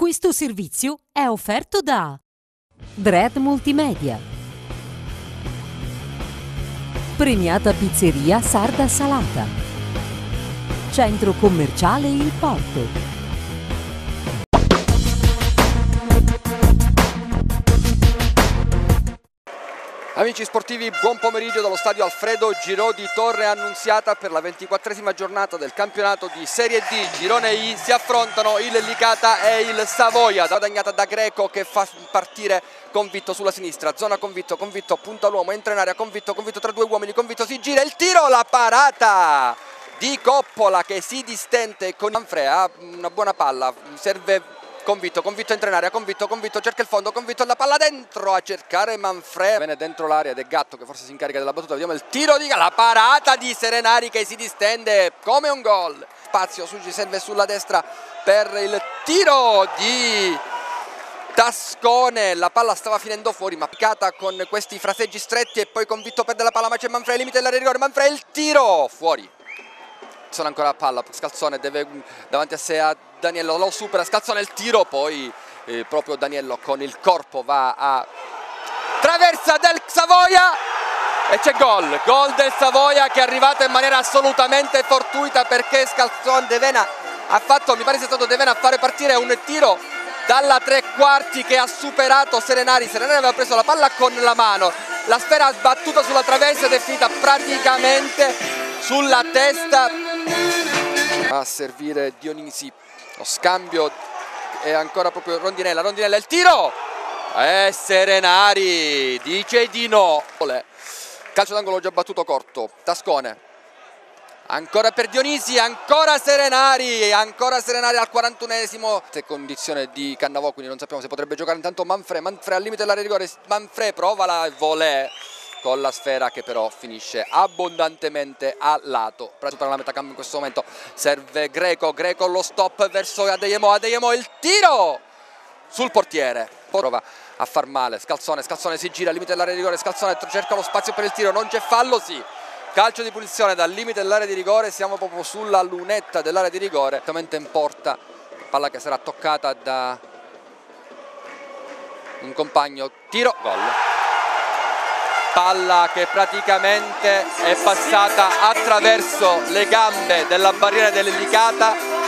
Questo servizio è offerto da Dread Multimedia. Premiata Pizzeria Sarda Salata. Centro commerciale Il Porto. Amici sportivi, buon pomeriggio dallo stadio Alfredo Giro di Torre Annunziata per la ventiquattresima giornata del campionato di Serie D. Girone I si affrontano il Licata e il Savoia, guadagnata da Greco che fa partire convitto sulla sinistra, zona convitto, convitto, punta l'uomo, entra in area, convitto, convitto tra due uomini, convitto si gira, il tiro, la parata di Coppola che si distende con Manfrea, una buona palla, serve Convitto, convitto entra in area, convitto, convitto, cerca il fondo, convitto la palla dentro a cercare Manfred. Viene dentro l'area è Gatto che forse si incarica della battuta. Vediamo il tiro di la parata di Serenari che si distende come un gol. Spazio, Sugi serve sulla destra per il tiro di Tascone, la palla stava finendo fuori ma piccata con questi fraseggi stretti e poi convitto perde la palla ma c'è Manfred, limite dell'area rigore, Manfred il tiro fuori. Sono ancora a palla, Scalzone deve davanti a sé a Daniello lo supera, Scalzone il tiro, poi eh, proprio Daniello con il corpo va a traversa del Savoia e c'è gol, gol del Savoia che è arrivato in maniera assolutamente fortuita perché Scalzone De Vena ha fatto, mi pare sia stato De Vena a fare partire un tiro dalla tre quarti che ha superato Serenari, Serenari aveva preso la palla con la mano, la sfera ha sbattuto sulla traversa ed è finita praticamente sulla testa a servire Dionisi. Lo scambio è ancora proprio Rondinella, Rondinella il tiro! E Serenari dice di no calcio d'angolo già battuto corto. Tascone. Ancora per Dionisi, ancora Serenari, ancora Serenari al 41esimo. Condizione di Cannavò, quindi non sappiamo se potrebbe giocare. Intanto Manfred, Manfred al limite della rigore, Manfred prova la volée con la sfera che però finisce abbondantemente a lato. Per la metacampo in questo momento. Serve Greco, Greco lo stop verso Adeyemo, Adeyemo il tiro sul portiere. Prova a far male, Scalzone, Scalzone si gira al limite dell'area di rigore, Scalzone cerca lo spazio per il tiro, non c'è fallo, sì. Calcio di punizione dal limite dell'area di rigore, siamo proprio sulla lunetta dell'area di rigore, direttamente in porta, palla che sarà toccata da un compagno, tiro, gol palla che praticamente è passata attraverso le gambe della barriera dell'Elicata.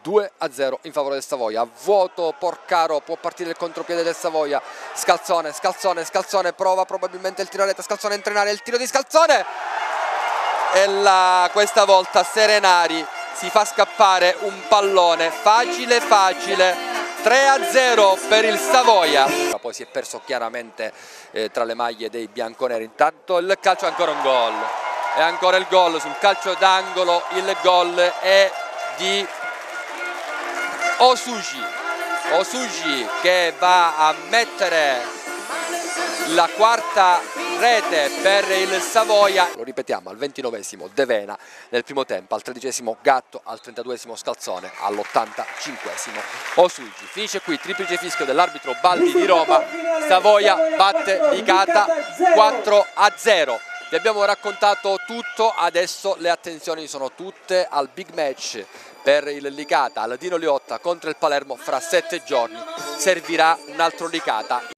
2 a 0 in favore del Savoia. Vuoto Porcaro può partire il contropiede del Savoia. Scalzone, Scalzone, Scalzone prova probabilmente il tiro a rete. Scalzone in area il tiro di Scalzone. E la, questa volta Serenari si fa scappare un pallone. Facile facile 3 a 0 per il Savoia. Poi si è perso chiaramente eh, tra le maglie dei bianconeri. Intanto il calcio è ancora un gol. E ancora il gol sul calcio d'angolo. Il gol è di Osuji. Osuji che va a mettere la quarta rete per il Savoia. Lo ripetiamo al 29esimo De Vena nel primo tempo al 13esimo Gatto al 32esimo Scalzone all'85esimo Osugi finisce qui triplice fischio dell'arbitro Baldi di Roma. Savoia batte Licata 4 a 0 vi abbiamo raccontato tutto, adesso le attenzioni sono tutte al big match per il Licata, al Dino Liotta contro il Palermo fra sette giorni. Servirà un altro Licata.